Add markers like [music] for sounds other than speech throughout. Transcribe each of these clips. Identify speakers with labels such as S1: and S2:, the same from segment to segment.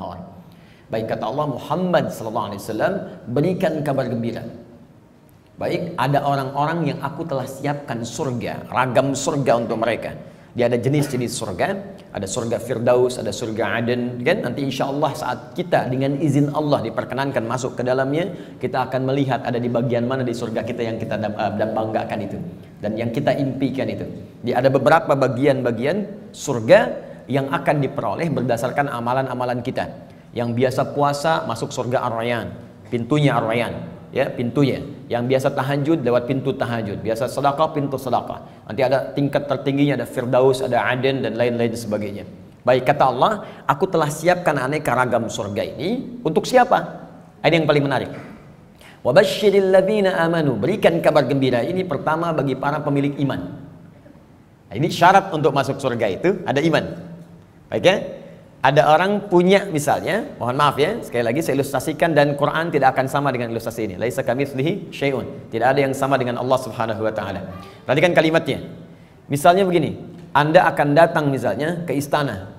S1: nahar. Baik kata Allah Muhammad sallallahu alaihi wasallam berikan kabar gembira. Baik, ada orang-orang yang aku telah siapkan surga, ragam surga untuk mereka. Dia ada jenis-jenis surga, ada surga Firdaus, ada surga Aden, kan? Nanti insya Allah saat kita dengan izin Allah diperkenankan masuk ke dalamnya, kita akan melihat ada di bagian mana di surga kita yang kita uh, banggakan itu dan yang kita impikan itu. Dia ada beberapa bagian-bagian surga yang akan diperoleh berdasarkan amalan-amalan kita. Yang biasa puasa masuk surga Ar-Rayyan, pintunya Ar-Rayyan ya pintunya. Yang biasa tahajud lewat pintu tahajud biasa sedekah pintu sedekah. Nanti ada tingkat tertingginya ada firdaus ada aden dan lain-lain sebagainya. Baik kata Allah aku telah siapkan aneka ragam surga ini untuk siapa? Ini yang paling menarik. Ladzina amanu berikan kabar gembira. Ini pertama bagi para pemilik iman. Nah, ini syarat untuk masuk surga itu ada iman baik ya ada orang punya misalnya, mohon maaf ya, sekali lagi saya ilustrasikan dan Quran tidak akan sama dengan ilustrasi ini. Laisa kamitslihi syai'un. Tidak ada yang sama dengan Allah Subhanahu wa taala. Perhatikan kalimatnya. Misalnya begini, Anda akan datang misalnya ke istana.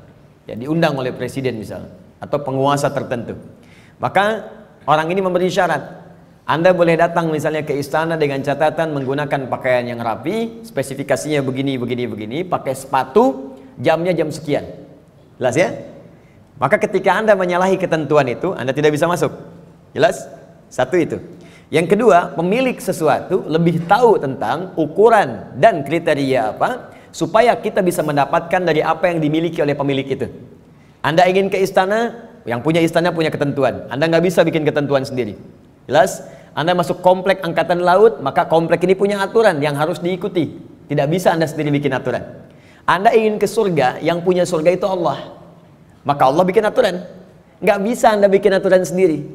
S1: Ya, diundang oleh presiden misalnya atau penguasa tertentu. Maka orang ini memberi syarat. Anda boleh datang misalnya ke istana dengan catatan menggunakan pakaian yang rapi, spesifikasinya begini begini begini, pakai sepatu, jamnya jam sekian. Jelas ya? Maka ketika Anda menyalahi ketentuan itu, Anda tidak bisa masuk. Jelas? Satu itu. Yang kedua, pemilik sesuatu lebih tahu tentang ukuran dan kriteria apa supaya kita bisa mendapatkan dari apa yang dimiliki oleh pemilik itu. Anda ingin ke istana, yang punya istana punya ketentuan. Anda nggak bisa bikin ketentuan sendiri. Jelas? Anda masuk komplek angkatan laut, maka komplek ini punya aturan yang harus diikuti. Tidak bisa Anda sendiri bikin aturan. Anda ingin ke surga, yang punya surga itu Allah. Maka Allah bikin aturan. Nggak bisa Anda bikin aturan sendiri.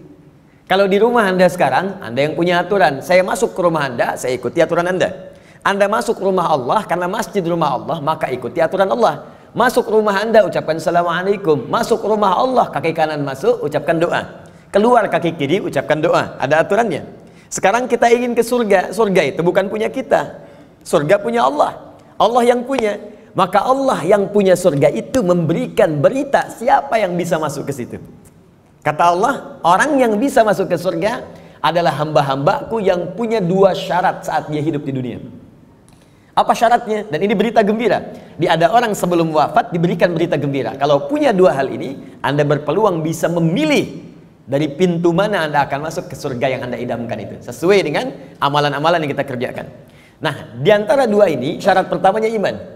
S1: Kalau di rumah Anda sekarang, Anda yang punya aturan. Saya masuk ke rumah Anda, saya ikuti aturan Anda. Anda masuk rumah Allah karena masjid rumah Allah, maka ikuti aturan Allah. Masuk rumah Anda, ucapkan Assalamualaikum. Masuk rumah Allah, kaki kanan masuk, ucapkan doa. Keluar kaki kiri, ucapkan doa. Ada aturannya. Sekarang kita ingin ke surga. Surga itu bukan punya kita. Surga punya Allah. Allah yang punya. Maka Allah yang punya surga itu memberikan berita siapa yang bisa masuk ke situ. Kata Allah, orang yang bisa masuk ke surga adalah hamba-hambaku yang punya dua syarat saat dia hidup di dunia. Apa syaratnya? Dan ini berita gembira. Di ada orang sebelum wafat diberikan berita gembira. Kalau punya dua hal ini, Anda berpeluang bisa memilih dari pintu mana Anda akan masuk ke surga yang Anda idamkan itu. Sesuai dengan amalan-amalan yang kita kerjakan. Nah, di antara dua ini, syarat pertamanya iman.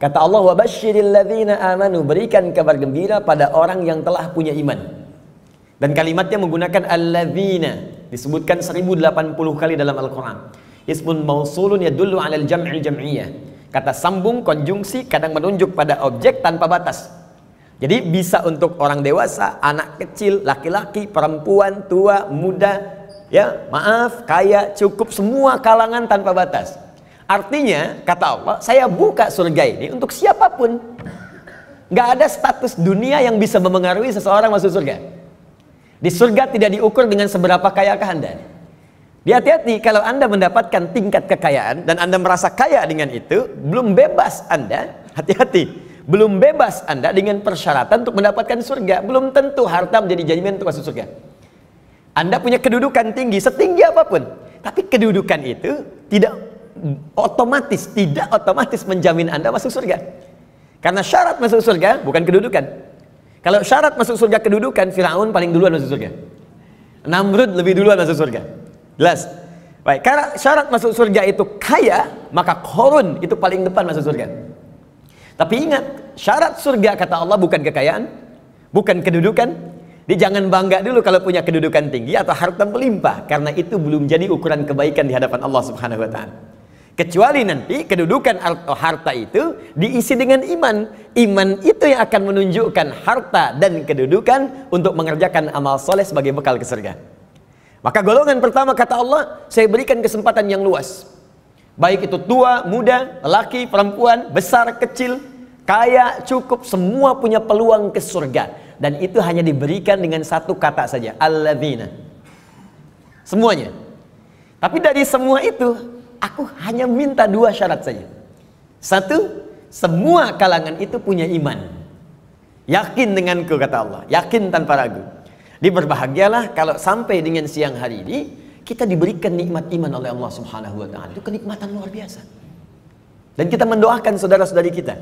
S1: Kata Allah, "Wa amanu", berikan kabar gembira pada orang yang telah punya iman. Dan kalimatnya menggunakan alladzina, disebutkan 1080 kali dalam Al-Qur'an. Ismun mausulun yadullu 'alal jam'il jam'iyah. Kata sambung konjungsi kadang menunjuk pada objek tanpa batas. Jadi bisa untuk orang dewasa, anak kecil, laki-laki, perempuan, tua, muda, ya, maaf, kaya, cukup semua kalangan tanpa batas. Artinya, kata Allah, saya buka surga ini untuk siapa pun. Gak ada status dunia yang bisa memengaruhi seseorang masuk surga. Di surga tidak diukur dengan seberapa kayakah Anda. Hati-hati kalau Anda mendapatkan tingkat kekayaan dan Anda merasa kaya dengan itu, belum bebas Anda, hati-hati. Belum bebas Anda dengan persyaratan untuk mendapatkan surga. Belum tentu harta menjadi jaminan untuk masuk surga. Anda punya kedudukan tinggi, setinggi apa pun. Tapi kedudukan itu tidak otomatis tidak otomatis menjamin Anda masuk surga. Karena syarat masuk surga bukan kedudukan. Kalau syarat masuk surga kedudukan, Firaun paling duluan masuk surga. Namrud lebih duluan masuk surga. Jelas? Baik, karena syarat masuk surga itu kaya, maka korun itu paling depan masuk surga. Tapi ingat, syarat surga kata Allah bukan kekayaan, bukan kedudukan. Dia jangan bangga dulu kalau punya kedudukan tinggi atau harta melimpah, karena itu belum jadi ukuran kebaikan di hadapan Allah Subhanahu wa taala. Kecuali nanti kedudukan atau harta itu diisi dengan iman. Iman itu yang akan menunjukkan harta dan kedudukan untuk mengerjakan amal soleh sebagai bekal ke surga. Maka golongan pertama kata Allah, saya berikan kesempatan yang luas. Baik itu tua, muda, laki, perempuan, besar, kecil, kaya, cukup, semua punya peluang ke surga. Dan itu hanya diberikan dengan satu kata saja, alladzina. Semuanya. Tapi dari semua itu Aku hanya minta dua syarat saja. Satu, semua kalangan itu punya iman. Yakin denganku kata Allah, yakin tanpa ragu. Diberbahagialah kalau sampai dengan siang hari ini kita diberikan nikmat iman oleh Allah Subhanahu wa taala. Itu kenikmatan luar biasa. Dan kita mendoakan saudara-saudari kita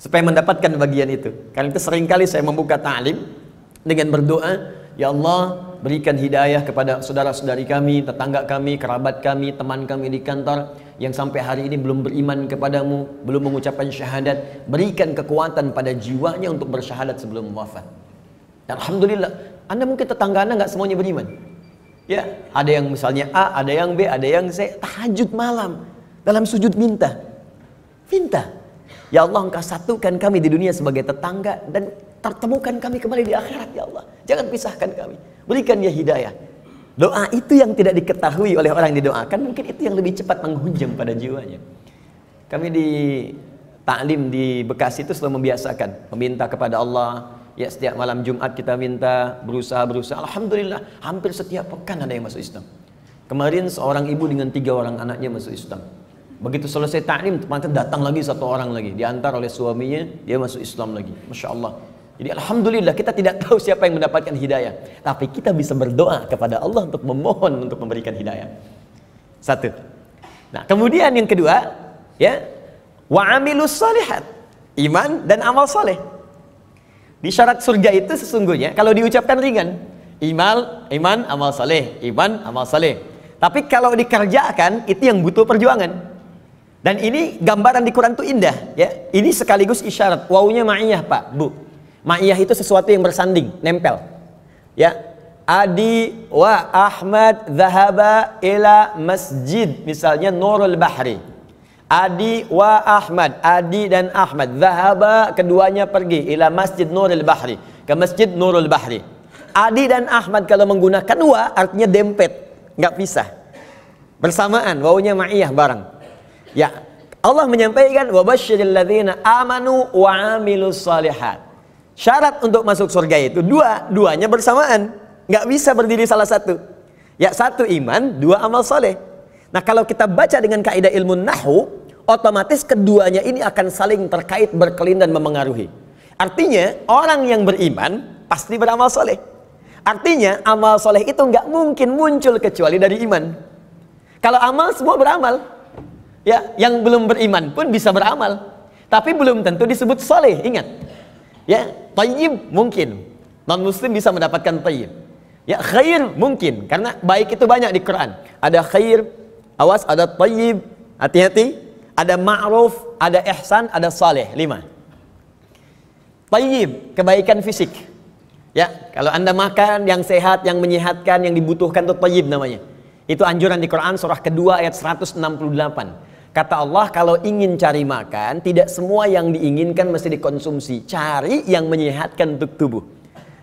S1: supaya mendapatkan bagian itu. Karena itu sering kali saya membuka ta'lim dengan berdoa, ya Allah, berikan hidayah kepada saudara-saudari kami, tetangga kami, kerabat kami, teman kami di kantor yang sampai hari ini belum beriman kepadamu, belum mengucapkan syahadat, berikan kekuatan pada jiwanya untuk bersyahadat sebelum wafat. Dan Alhamdulillah, Anda mungkin tetangga Anda nggak semuanya beriman. Ya, ada yang misalnya A, ada yang B, ada yang C, tahajud malam dalam sujud minta. Minta. Ya Allah, Engkau satukan kami di dunia sebagai tetangga dan tertemukan kami kembali di akhirat ya Allah. Jangan pisahkan kami. Berikan dia hidayah. Doa itu yang tidak diketahui oleh orang yang didoakan, mungkin itu yang lebih cepat menghujam pada jiwanya. Kami di taklim di Bekasi itu selalu membiasakan meminta kepada Allah. Ya setiap malam Jumat kita minta berusaha berusaha. Alhamdulillah hampir setiap pekan ada yang masuk Islam. Kemarin seorang ibu dengan tiga orang anaknya masuk Islam. Begitu selesai taklim, teman datang lagi satu orang lagi, diantar oleh suaminya, dia masuk Islam lagi. Masya Allah. Jadi Alhamdulillah kita tidak tahu siapa yang mendapatkan hidayah. Tapi kita bisa berdoa kepada Allah untuk memohon untuk memberikan hidayah. Satu. Nah kemudian yang kedua, ya, wa amilus salihat. Iman dan amal soleh. Di syarat surga itu sesungguhnya kalau diucapkan ringan. Iman, iman, amal soleh. Iman, amal soleh. Tapi kalau dikerjakan itu yang butuh perjuangan. Dan ini gambaran di Quran itu indah. ya. Ini sekaligus isyarat. Wawunya ma'iyah pak, bu. Ma'iyah itu sesuatu yang bersanding, nempel. Ya. Adi wa Ahmad zahaba ila masjid. Misalnya Nurul Bahri. Adi wa Ahmad. Adi dan Ahmad. Zahaba keduanya pergi ila masjid Nurul Bahri. Ke masjid Nurul Bahri. Adi dan Ahmad kalau menggunakan wa artinya dempet. Nggak pisah. Bersamaan. Wawunya ma'iyah bareng. Ya. Allah menyampaikan wa basyiril ladzina amanu wa amilus salihat. Syarat untuk masuk surga itu dua, duanya bersamaan. Nggak bisa berdiri salah satu. Ya satu iman, dua amal soleh. Nah kalau kita baca dengan kaidah ilmu nahu, otomatis keduanya ini akan saling terkait berkelin dan memengaruhi. Artinya orang yang beriman pasti beramal soleh. Artinya amal soleh itu nggak mungkin muncul kecuali dari iman. Kalau amal semua beramal. Ya, yang belum beriman pun bisa beramal. Tapi belum tentu disebut soleh. Ingat, Ya, tayyib mungkin. Non muslim bisa mendapatkan tayyib. Ya, khair mungkin karena baik itu banyak di Quran. Ada khair, awas ada tayyib, hati-hati. Ada ma'ruf, ada ihsan, ada saleh. Lima. Tayyib, kebaikan fisik. Ya, kalau Anda makan yang sehat, yang menyehatkan, yang dibutuhkan itu tayyib namanya. Itu anjuran di Quran surah kedua ayat 168. Kata Allah kalau ingin cari makan Tidak semua yang diinginkan mesti dikonsumsi. Cari yang menyehatkan untuk tubuh.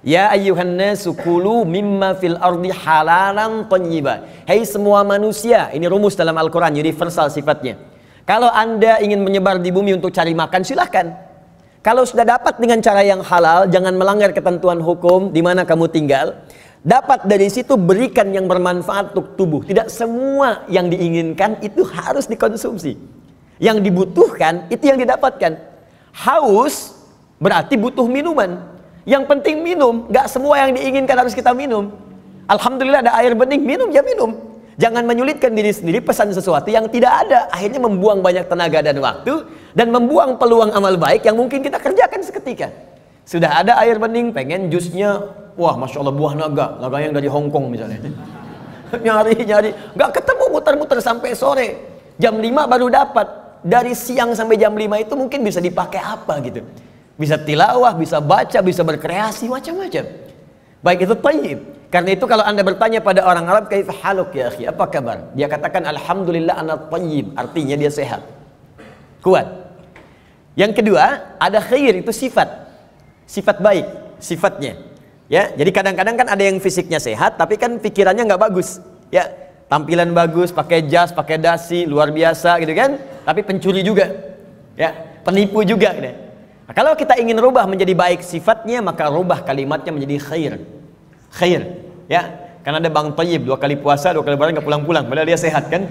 S1: Ya ayyuhan nasu kulu mimma fil ardi halalan tayyiba Hei semua manusia Ini rumus dalam Al-Quran universal sifatnya. Kalau anda ingin menyebar di bumi untuk cari makan silahkan Kalau sudah dapat dengan cara yang halal Jangan melanggar ketentuan hukum di mana kamu tinggal Dapat dari situ berikan yang bermanfaat untuk tubuh. Tidak semua yang diinginkan itu harus dikonsumsi. Yang dibutuhkan itu yang didapatkan. Haus berarti butuh minuman. Yang penting minum. Gak semua yang diinginkan harus kita minum. Alhamdulillah ada air bening, minum ya minum. Jangan menyulitkan diri sendiri pesan sesuatu yang tidak ada. Akhirnya membuang banyak tenaga dan waktu. Dan membuang peluang amal baik yang mungkin kita kerjakan seketika. Sudah ada air bening, pengen jusnya Wah, masya Allah buah naga, naga yang dari Hong Kong misalnya. [laughs] nyari nyari, nggak ketemu muter-muter sampai sore. Jam 5 baru dapat. Dari siang sampai jam 5 itu mungkin bisa dipakai apa gitu. Bisa tilawah, bisa baca, bisa berkreasi, macam-macam. Baik itu tayyib. Karena itu kalau anda bertanya pada orang Arab, kaif haluk ya akhi, apa kabar? Dia katakan, Alhamdulillah anak tayyib. Artinya dia sehat. Kuat. Yang kedua, ada khair, itu sifat. Sifat baik, sifatnya. Ya, jadi kadang-kadang kan ada yang fisiknya sehat tapi kan pikirannya nggak bagus. Ya, tampilan bagus, pakai jas, pakai dasi, luar biasa gitu kan. Tapi pencuri juga. Ya, penipu juga gitu. Nah, kalau kita ingin rubah menjadi baik sifatnya, maka rubah kalimatnya menjadi khair. Khair. Ya, karena ada Bang Tayyib dua kali puasa, dua kali lebaran nggak pulang-pulang, padahal dia sehat kan.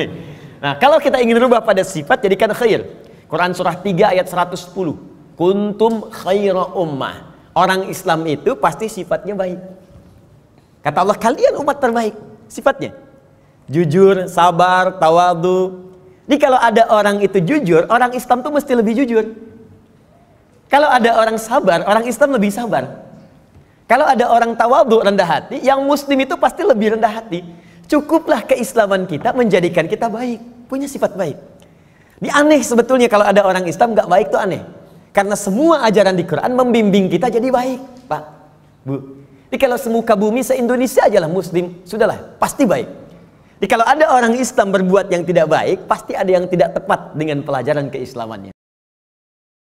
S1: [laughs] nah, kalau kita ingin rubah pada sifat jadikan khair. Quran surah 3 ayat 110. Kuntum khaira ummah. Orang Islam itu pasti sifatnya baik. Kata Allah, kalian umat terbaik sifatnya. Jujur, sabar, tawadu. Jadi kalau ada orang itu jujur, orang Islam tuh mesti lebih jujur. Kalau ada orang sabar, orang Islam lebih sabar. Kalau ada orang tawadu rendah hati, yang muslim itu pasti lebih rendah hati. Cukuplah keislaman kita menjadikan kita baik, punya sifat baik. Ini aneh sebetulnya kalau ada orang Islam nggak baik tuh aneh. Karena semua ajaran di Quran membimbing kita jadi baik, Pak, Bu. Jadi kalau semuka bumi se-Indonesia aja lah muslim, sudahlah, pasti baik. Jadi kalau ada orang Islam berbuat yang tidak baik, pasti ada yang tidak tepat dengan pelajaran keislamannya.